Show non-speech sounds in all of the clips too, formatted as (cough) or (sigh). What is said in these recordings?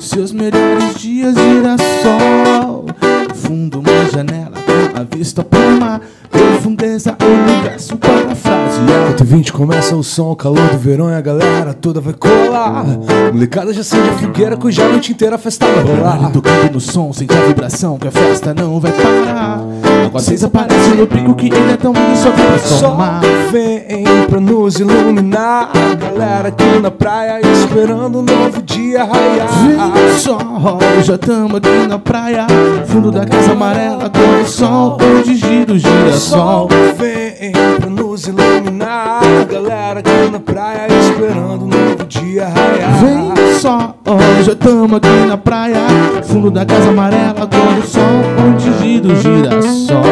Seus melhores dias girassol Fundo uma janela a vista pro mar Profundeza, universo, para frase. Alto 20, começa o som, o calor do verão E a galera toda vai colar. Molecada já acende a fogueira Cuja noite inteira a festa vai rolar. Tocando no som, sente a vibração Que a festa não vai parar. Água cinza aparece no brinco que ele é tão lindo só pra Só somar. vem pra nos iluminar. A galera aqui na praia esperando um novo dia raiar. Vem sol, já tamo aqui na praia Fundo da casa amarela com o sol Onde gira o girassol Sol vem pra nos iluminar. A galera aqui na praia esperando um novo dia raiar. Vem sol, já tamo aqui na praia Fundo da casa amarela com o sol Onde gira o girassol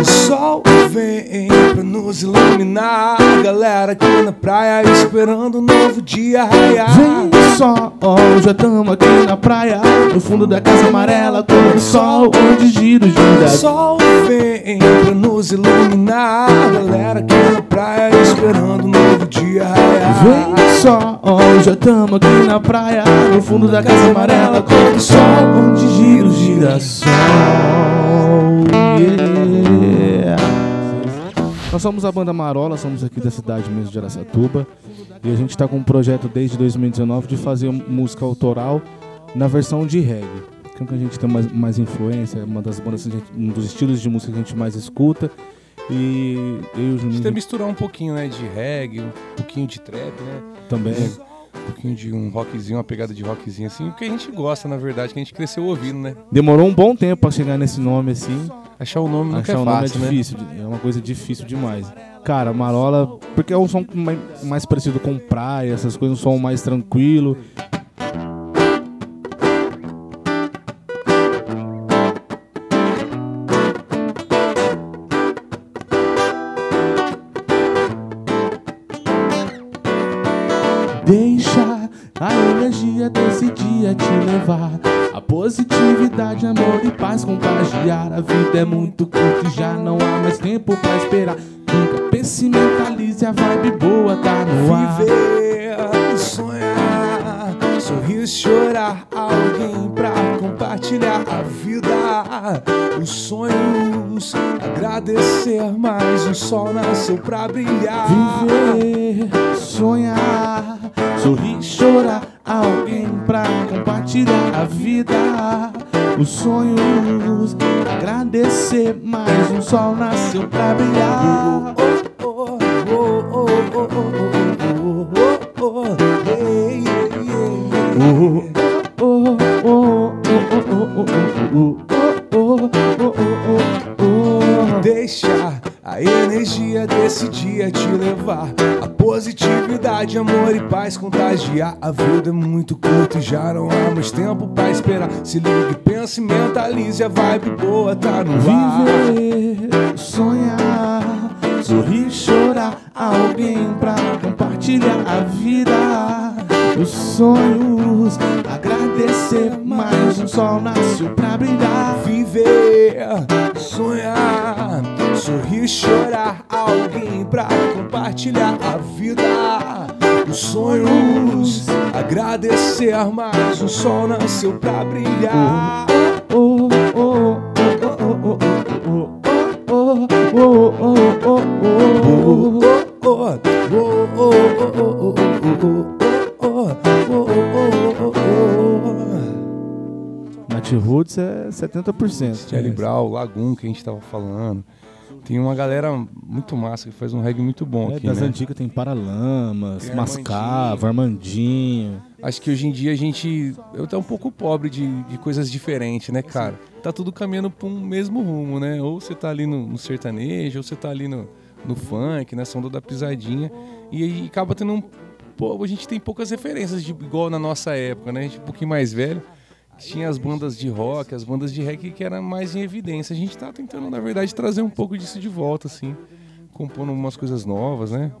O sol vem pra nos iluminar. Praia esperando um novo dia raiar. Vem sol, já tamo aqui na praia No fundo da casa amarela com o sol Onde gira o girassol Sol vem pra nos iluminar. Galera aqui na praia esperando um novo dia raiar. Vem sol, já tamo aqui na praia No fundo da casa amarela com o sol Onde gira o girassol yeah. Nós somos a banda Marola, somos aqui da cidade mesmo de Aracatuba. E a gente tá com um projeto desde 2019 de fazer música autoral na versão de reggae. Que é que a gente tem mais, mais influência, é uma das bandas, que a gente- um dos estilos de música que a gente mais escuta. E eu e o Juninho tem que misturar um pouquinho, né, de reggae, um pouquinho de trap, né? também. Um pouquinho de um rockzinho, uma pegada de rockzinho assim, o que a gente gosta, na verdade, que a gente cresceu ouvindo, né? Demorou um bom tempo pra chegar nesse nome assim Achar o nome nunca Achar é o nome fácil, é né? difícil, é uma coisa difícil demais. Cara, Marola, porque é um som mai- mais parecido com praia, essas coisas, um som mais tranquilo. Deixa a energia desse dia te levar. A positividade, amor e paz contagiar. A vida é muito curta e já não há mais tempo pra esperar. Nunca pense, mentalize, a vibe boa tá no ar. Viver, sonhar, sorrir, chorar, alguém pra compartilhar a vida, os sonhos, agradecer mais um sol nasceu pra brilhar. Viver, sonhar, sorrir, chorar, alguém pra compartilhar a vida, os sonhos. Agradecer mais um sol nasceu pra brilhar. Oh, oh, oh, oh, oh, oh, oh. Energia desse dia te levar. A positividade, amor e paz contagiar. A vida é muito curta e já não há mais tempo pra esperar. Se ligue, pense, mentalize, a vibe boa tá no ar. Viver, sonhar, sorrir, chorar, alguém pra compartilhar a vida, os sonhos, agradecer, mais um sol nasceu pra brilhar. Viver, sonhar, sorrir, chorar, alguém pra compartilhar a vida, os sonhos, agradecer, mais um sol nasceu pra brilhar. Oh, oh, oh, oh, oh, oh, oh, oh, oh, oh, oh, oh, oh. Oh, oh, oh, oh, oh, oh, oh, oh, oh, oh, oh, oh. Nat Roots é 70%. Charlie Brown, Lagoon, que a gente tava falando. Tem uma galera muito massa que faz um reggae muito bom É, aqui, das né? antigas tem Paralamas, Tem Mascavo, Armandinho. Acho que hoje em dia a gente. Eu tô um pouco pobre de, de coisas diferentes, né, cara? Tá tudo caminhando pra um mesmo rumo, né? Ou você tá ali no, no sertanejo, ou você tá ali no, no funk, na sonda da pisadinha. E aí acaba tendo um. Pô, a gente tem poucas referências, de, igual na nossa época, né? A gente é um pouquinho mais velho. Tinha as bandas de rock, as bandas de reggae que eram mais em evidência. A gente tá tentando, na verdade, trazer um pouco disso de volta, assim. Compondo umas coisas novas, né?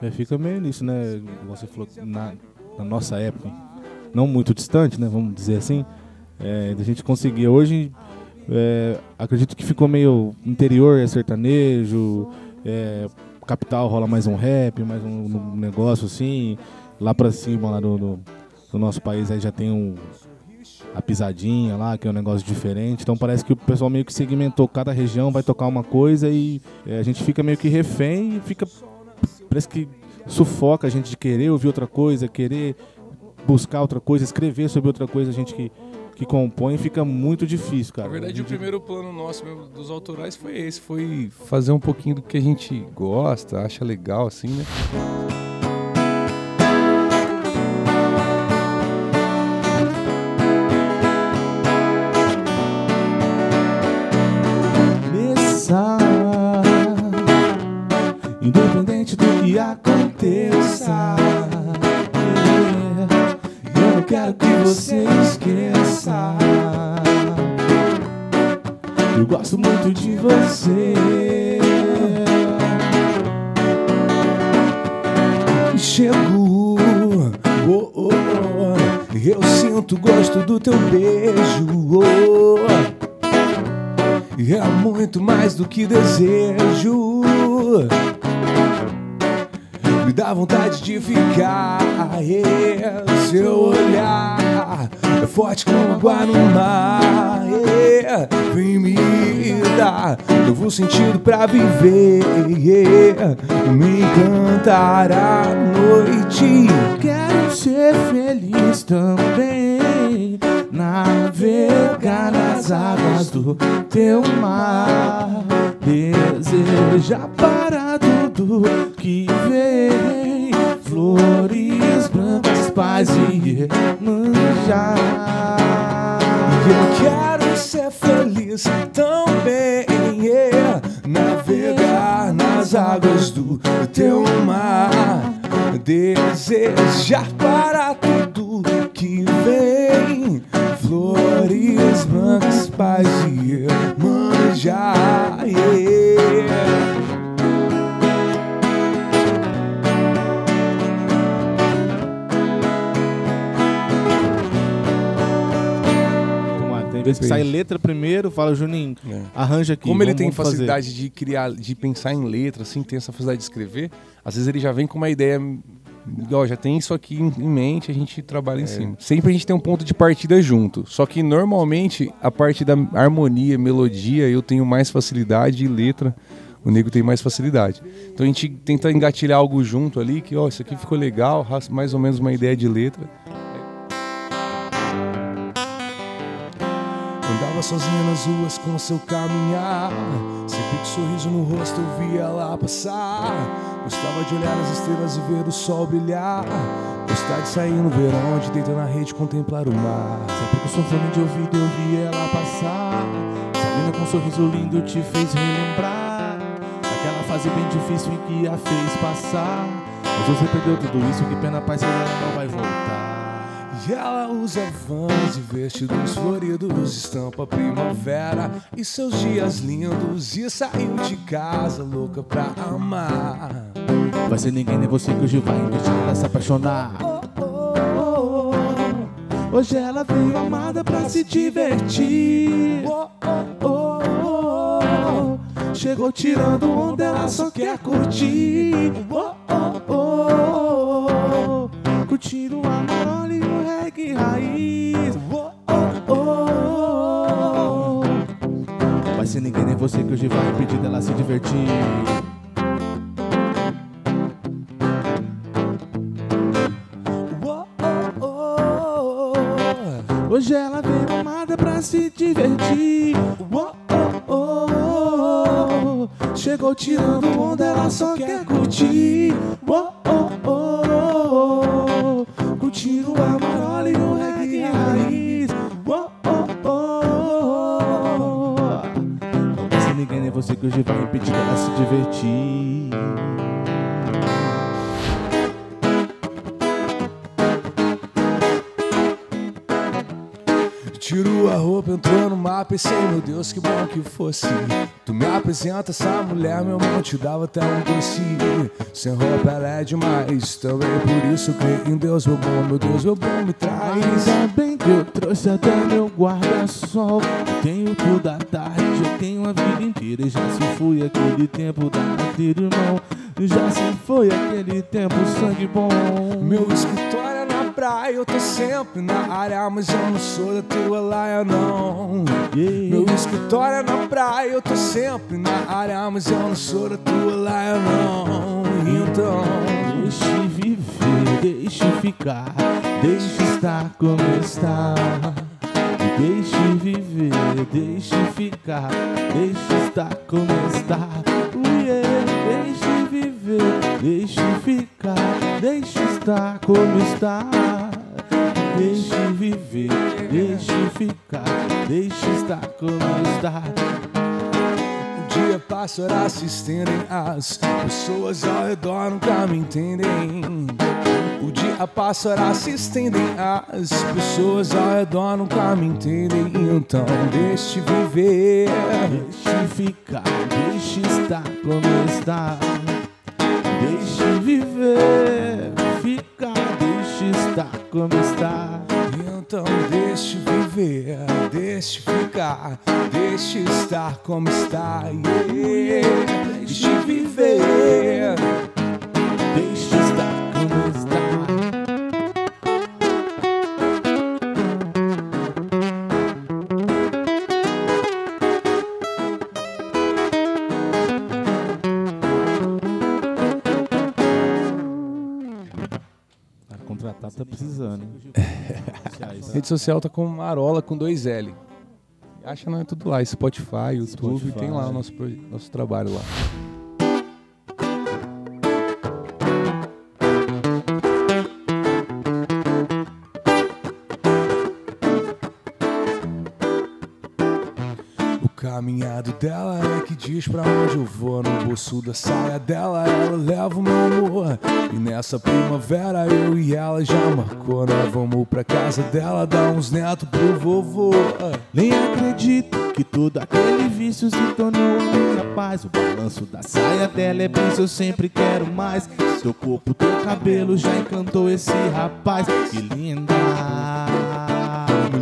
É, fica meio nisso, né? Você falou na, na nossa época, não muito distante, né? Vamos dizer assim, é, da gente conseguir. Hoje, é, acredito que ficou meio interior, é sertanejo, É, capital rola mais um rap, mais um, um negócio assim. Lá pra cima, lá do nosso país, aí já tem um, a pisadinha lá, que é um negócio diferente. Então parece que o pessoal meio que segmentou cada região, vai tocar uma coisa e é, a gente fica meio que refém e fica. Parece que sufoca a gente de querer ouvir outra coisa, querer buscar outra coisa, escrever sobre outra coisa, a gente que, que compõe fica muito difícil, cara. Na verdade, gente... o primeiro plano nosso mesmo dos autorais foi esse, foi fazer um pouquinho do que a gente gosta, acha legal, assim, né? Eu gosto muito de você Chego oh, oh, oh, Eu sinto gosto do teu beijo oh, É muito mais do que desejo me dá vontade de ficar. Yeah. Seu olhar é forte como água no mar. Yeah. Vem me dar novo sentido pra viver. Yeah. Me encantar a noite. Quero ser feliz também. Navegar nas águas do teu mar. Deseja para tudo que vem Flores brancas, paz e manjar Eu quero ser feliz também yeah. Navegar nas águas do teu mar Desejar para vez que sai letra primeiro, fala, Juninho, é. arranja aqui. Como ele tem facilidade fazer. de criar, de pensar em letra, assim, tem essa facilidade de escrever, às vezes ele já vem com uma ideia. Ó, já tem isso aqui em mente, a gente trabalha em é. cima. Sempre a gente tem um ponto de partida junto. Só que normalmente a parte da harmonia, melodia, eu tenho mais facilidade e letra o nego tem mais facilidade. Então a gente tenta engatilhar algo junto ali, que ó, isso aqui ficou legal, mais ou menos uma ideia de letra. Sozinha nas ruas com seu caminhar. Sempre com sorriso no rosto eu via ela passar. Gostava de olhar as estrelas e ver o sol brilhar. Gostava de sair no verão, de deitar na rede contemplar o mar. Sempre com fone de ouvido eu via ela passar. Sabina com um sorriso lindo te fez relembrar. Daquela fase bem difícil em que a fez passar. Mas você perdeu tudo isso, que pena, pai, ela não vai voltar. E ela usa vans e vestidos floridos, estampa primavera e seus dias lindos. E saiu de casa louca pra amar. Vai ser ninguém nem você que hoje vai impedir ela se apaixonar. Hoje ela veio amada pra se divertir. Chegou tirando onda, ela só quer curtir. Você que hoje vai impedir dela se divertir. Hoje ela veio amada pra se divertir. Chegou tirando onda, ela só quer curtir. Curtindo a marola e o reggae você que hoje vai impedir ela se divertir. Tiro a roupa, entrou no mapa, pensei, meu Deus, que bom que fosse. Tu me apresenta essa mulher, meu irmão, te dava até um doce. Sem roupa ela é demais, também por isso creio em Deus, meu bom, meu Deus, meu bom, me traz. Ainda bem Eu trouxe até meu guarda-sol. Tenho toda a tarde, eu tenho a vida inteira. E já se foi aquele tempo daquele irmão. Já se foi aquele tempo sangue bom. Meu escritório é na praia, eu tô sempre na área, mas eu não sou da tua laia, não. Yeah. Meu escritório é na praia, eu tô sempre na área, mas eu não sou da tua laia, não. Então, Deixe viver, deixe ficar, deixe estar como está. Deixe viver, deixe ficar, deixe estar como está. Yeah. Deixe viver, deixe ficar, deixe estar como está. Deixe viver, deixe ficar, deixe estar como está. O dia passa, horas se estendem, as pessoas ao redor nunca me entendem. O dia passa, horas se estendem, as pessoas ao redor nunca me entendem. Então, deixe viver. Deixe ficar, deixe estar como está. Deixe viver, ficar, deixe estar como está. Então deixe viver, deixe ficar, deixe estar como está. Yeah. Deixe viver. Deixe estar como está. Contratar tá precisando. (laughs) Rede social tá com Marola com dois L. Acha não é tudo lá, Spotify, YouTube, Spotify. tem lá o nosso, proje- nosso trabalho lá. Caminhado dela é que diz pra onde eu vou. No bolso da saia dela, ela leva o meu amor. E nessa primavera eu e ela já marcou. Nós vamos pra casa dela dar uns netos pro vovô. Nem acredito que todo aquele vício se tornou minha paz. O balanço da saia dela é bem, eu sempre quero mais. Teu corpo, teu cabelo já encantou esse rapaz. Que linda.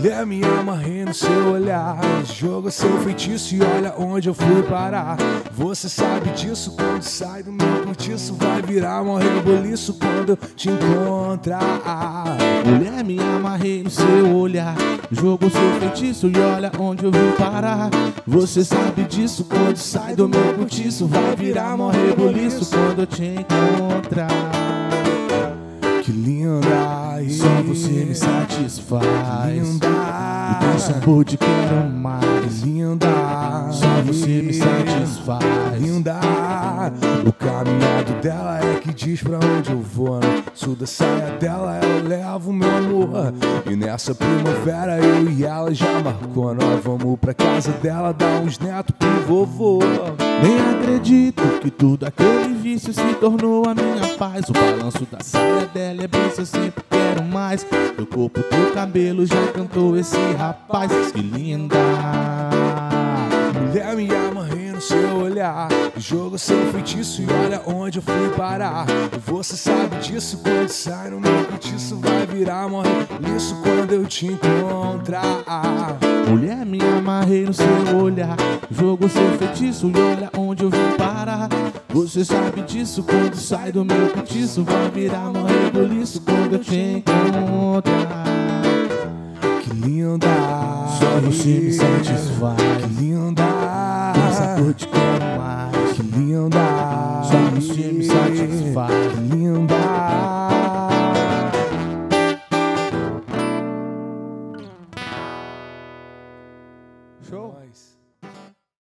Mulher me amarrei no seu olhar Joga seu feitiço e olha onde eu fui parar Você sabe disso quando sai do meu cortiço Vai virar um reboliço quando eu te encontrar Mulher, me amarrei no seu olhar. Jogou seu feitiço e olha onde eu vim parar. Você sabe disso quando sai do meu cortiço. Vai virar mó reboliço quando eu te encontrar. Que linda Só você me satisfaz. Linda O sabor de quero mais. Linda Só você me satisfaz. Linda O caminhado dela é que diz pra onde eu vou No sul da saia dela ela leva o meu amor E nessa primavera eu e ela já marcou Nós vamos pra casa dela dar uns netos pro vovô Nem acredito que tudo aquele vício se tornou a minha paz. O balanço da saia dela é bem, eu sempre quero mais. Teu corpo, teu cabelo já cantou esse rapaz. Que linda. Mulher amarrei no seu olhar Joga seu feitiço e olha onde eu fui parar Você sabe disso quando sai no meu cortiço Vai virar morre nisso quando eu te encontrar Mulher, me amarrei no seu olhar. Jogo seu feitiço e olha onde eu vim parar. Você sabe disso quando sai do meu cortiço. Vai virar morrer boliço quando eu te encontrar. Que linda Só você me satisfaz. Que linda Te quero mais. Que linda Só você me satisfaz. Que linda